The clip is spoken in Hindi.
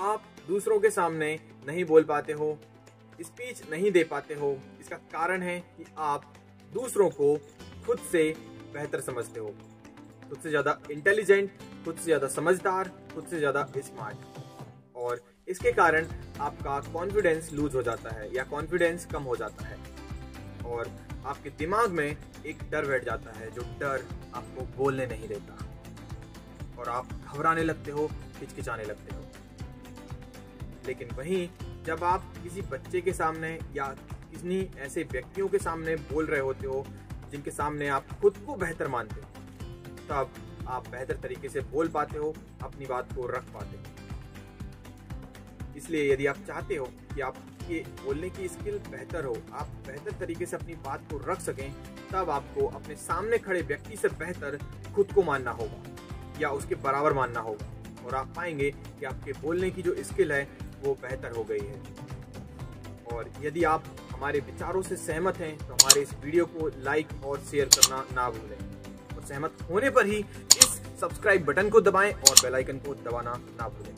आप दूसरों के सामने नहीं बोल पाते हो, स्पीच नहीं दे पाते हो, इसका कारण है कि आप दूसरों को खुद से बेहतर समझते हो। खुद से ज़्यादा इंटेलिजेंट खुद से ज़्यादा समझदार, खुद से ज़्यादा स्मार्ट और इसके कारण आपका कॉन्फिडेंस लूज हो जाता है या कॉन्फिडेंस कम हो जाता है। और आपके दिमाग में एक डर बैठ जाता है, जो डर आपको बोलने नहीं देता। और आप घबराने लगते हो, हिचकिचाने लगते हो। लेकिन वहीं जब आप किसी बच्चे के सामने या किसी ऐसे व्यक्तियों के सामने बोल रहे होते हो, जिनके सामने आप खुद को बेहतर मानते हो, तब आप बेहतर तरीके से बोल पाते हो, अपनी बात को रख पाते हो। इसलिए यदि आप चाहते हो कि आपके बोलने की स्किल बेहतर हो, आप बेहतर तरीके से अपनी बात को रख सकें, तब आपको अपने सामने खड़े व्यक्ति से बेहतर खुद को मानना होगा या उसके बराबर मानना होगा। और आप पाएँगे कि आपके बोलने की जो स्किल है वो बेहतर हो गई है। और यदि आप हमारे विचारों से सहमत हैं तो हमारे इस वीडियो को लाइक और शेयर करना ना भूलें। और सहमत होने पर ही इस सब्सक्राइब बटन को दबाएँ और बेल आइकन को दबाना ना भूलें।